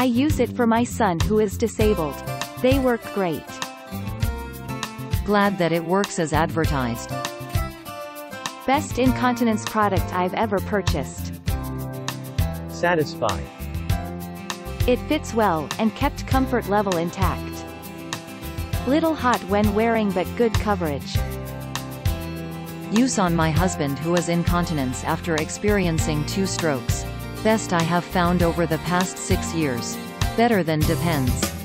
I use it for my son who is disabled. They work great. Glad that it works as advertised. Best incontinence product I've ever purchased. Satisfy. It fits well, and kept comfort level intact. Little hot when wearing but good coverage. Use on my husband who is incontinence after experiencing two strokes. Best I have found over the past six years. Better than depends.